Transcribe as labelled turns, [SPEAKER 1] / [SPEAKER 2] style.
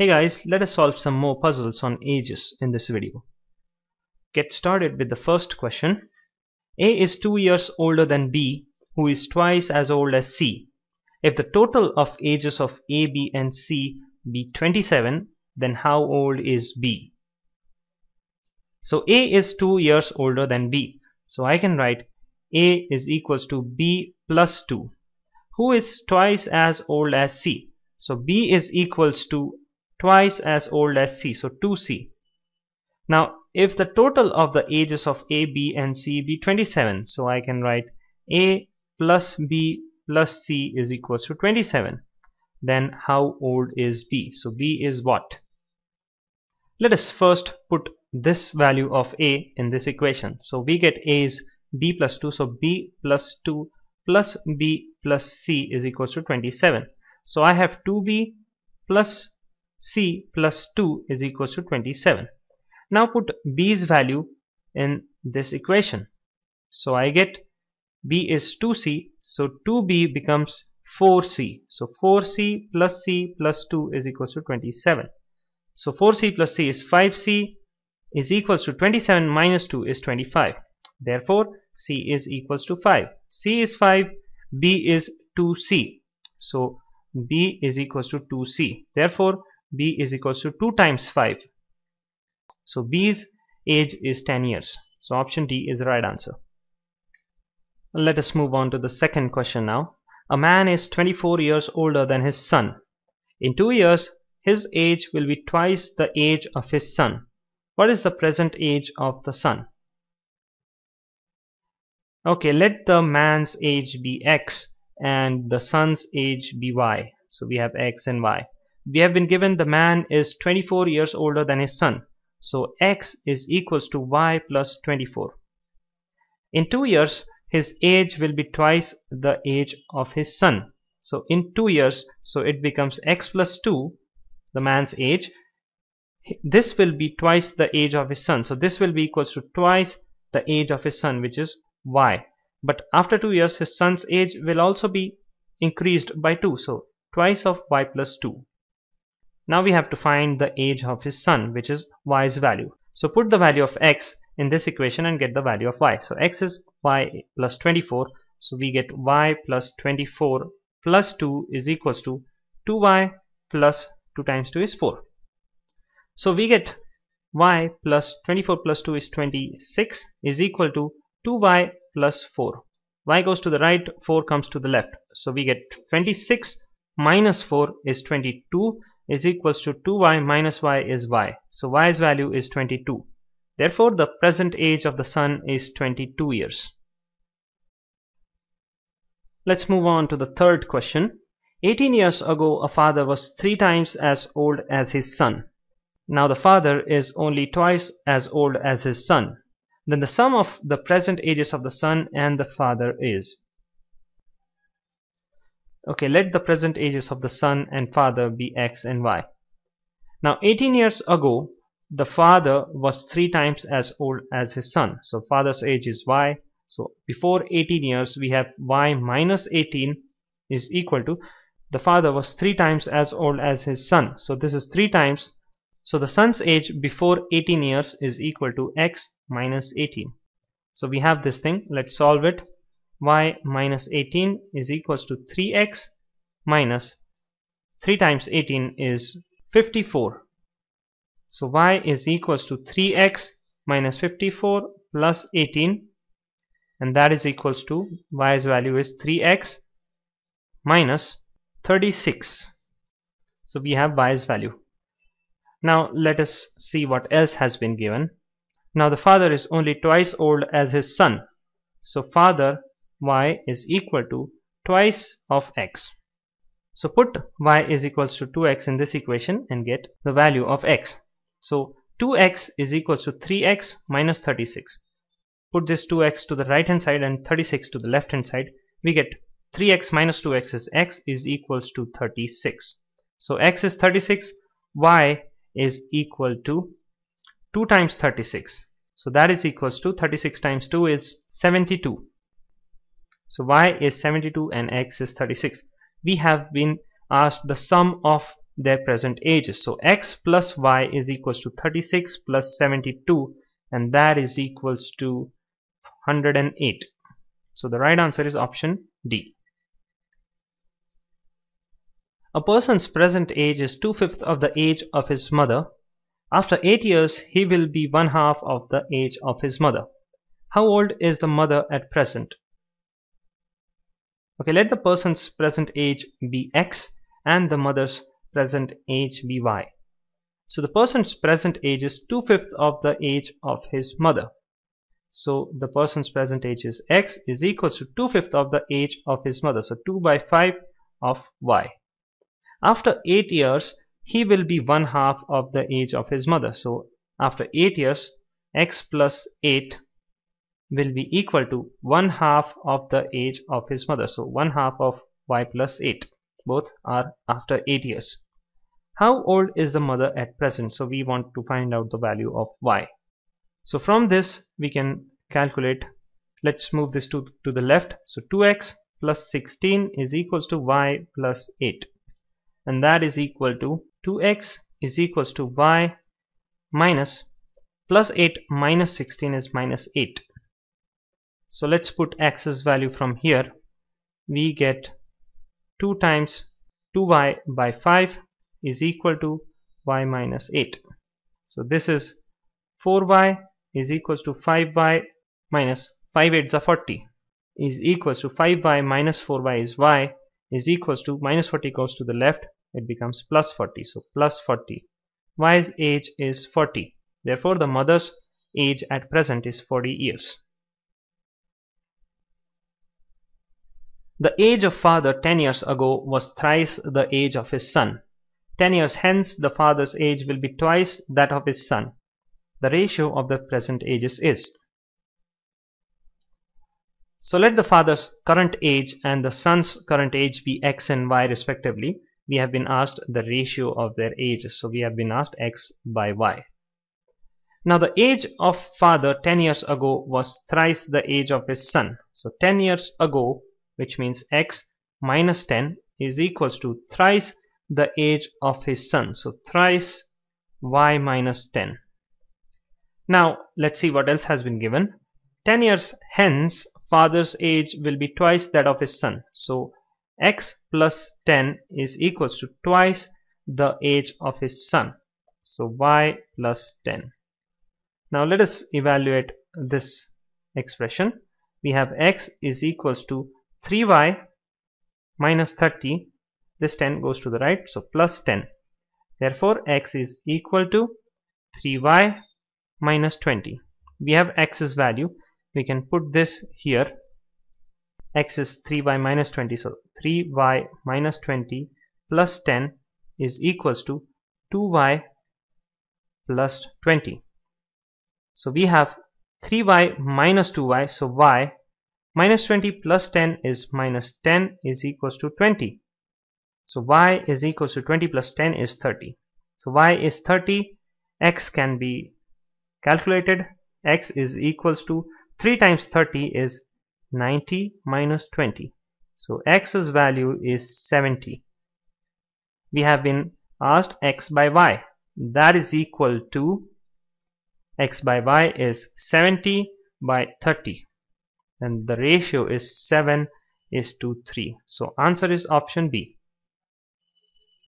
[SPEAKER 1] Hey guys, let us solve some more puzzles on ages in this video. Get started with the first question. A is 2 years older than B, who is twice as old as C. If the total of ages of A, B and C be 27, then how old is B? So A is 2 years older than B. So I can write A is equals to B plus 2, who is twice as old as C. So B is equals to twice as old as C, so 2C. Now, if the total of the ages of A, B and C be 27, so I can write A plus B plus C is equals to 27. Then how old is B? So B is what? Let us first put this value of A in this equation. So we get A is B plus 2, so B plus 2 plus B plus C is equals to 27. So I have 2B plus c plus 2 is equals to 27. Now put b's value in this equation. So I get b is 2c, so 2b becomes 4c. So 4c plus c plus 2 is equals to 27. So 4c plus c is 5c is equals to 27 minus 2 is 25. Therefore c is equals to 5. c is 5, b is 2c. So b is equals to 2c. Therefore b is equals to 2 times 5 so b's age is 10 years. So option d is the right answer. Let us move on to the second question now. A man is 24 years older than his son. In two years his age will be twice the age of his son. What is the present age of the son? Okay let the man's age be x and the son's age be y. So we have x and y we have been given the man is 24 years older than his son. So x is equals to y plus 24. In two years, his age will be twice the age of his son. So in two years, so it becomes x plus 2, the man's age. This will be twice the age of his son. So this will be equals to twice the age of his son, which is y. But after two years, his son's age will also be increased by 2. So twice of y plus 2. Now we have to find the age of his son, which is y's value. So put the value of x in this equation and get the value of y. So x is y plus 24. So we get y plus 24 plus 2 is equals to 2y plus 2 times 2 is 4. So we get y plus 24 plus 2 is 26 is equal to 2y plus 4. y goes to the right, 4 comes to the left. So we get 26 minus 4 is 22 is equals to 2y minus y is y. So y's value is 22. Therefore, the present age of the son is 22 years. Let's move on to the third question. 18 years ago, a father was three times as old as his son. Now the father is only twice as old as his son. Then the sum of the present ages of the son and the father is okay let the present ages of the son and father be x and y. Now 18 years ago the father was three times as old as his son. So father's age is y. So before 18 years we have y minus 18 is equal to the father was three times as old as his son. So this is three times. So the son's age before 18 years is equal to x minus 18 so we have this thing. Let's solve it y minus 18 is equals to 3x minus 3 times 18 is 54 so y is equals to 3x minus 54 plus 18 and that is equals to y's value is 3x minus 36 so we have y's value. Now let us see what else has been given. Now the father is only twice old as his son. So father y is equal to twice of x. So put y is equals to 2x in this equation and get the value of x. So 2x is equals to 3x minus 36. Put this 2x to the right hand side and 36 to the left hand side. We get 3x minus 2x is x is equals to 36. So x is 36, y is equal to 2 times 36. So that is equals to 36 times 2 is 72. So y is 72 and x is 36. We have been asked the sum of their present ages. So x plus y is equals to 36 plus 72 and that is equals to 108. So the right answer is option D. A person's present age is two-fifths of the age of his mother. After eight years, he will be one half of the age of his mother. How old is the mother at present? Okay, let the person's present age be x and the mother's present age be y. So the person's present age is two-fifths of the age of his mother. So the person's present age is x is equals to two-fifths of the age of his mother. So 2 by 5 of y. After 8 years, he will be one half of the age of his mother. So after 8 years, x plus 8 will be equal to one half of the age of his mother. So one half of y plus 8. Both are after 8 years. How old is the mother at present? So we want to find out the value of y. So from this we can calculate. Let's move this to, to the left. So 2x plus 16 is equals to y plus 8 and that is equal to 2x is equals to y minus plus 8 minus 16 is minus 8 so let's put x's value from here. We get 2 times 2y by 5 is equal to y minus 8. So this is 4y is equals to 5y minus 5 8s are 40 is equals to 5y minus 4y is y is equals to minus 40 goes to the left it becomes plus 40 so plus 40 y's age is 40 therefore the mother's age at present is 40 years The age of father ten years ago was thrice the age of his son. Ten years hence the father's age will be twice that of his son. The ratio of the present ages is. So let the father's current age and the son's current age be x and y respectively. We have been asked the ratio of their ages. So we have been asked x by y. Now the age of father 10 years ago was thrice the age of his son. So 10 years ago which means x minus 10 is equals to thrice the age of his son. So thrice y minus 10. Now let's see what else has been given. 10 years hence father's age will be twice that of his son. So x plus 10 is equals to twice the age of his son. So y plus 10. Now let us evaluate this expression. We have x is equals to 3y minus 30 this 10 goes to the right so plus 10 therefore x is equal to 3y minus 20 we have x's value. We can put this here. X is 3y minus 20 so 3y minus 20 plus 10 is equals to 2y plus 20 so we have 3y minus 2y so y Minus 20 plus 10 is minus 10 is equals to 20. So y is equals to 20 plus 10 is 30. So y is 30. x can be calculated. x is equals to 3 times 30 is 90 minus 20. So x's value is 70. We have been asked x by y. That is equal to x by y is 70 by 30 and the ratio is 7 is to 3 so answer is option B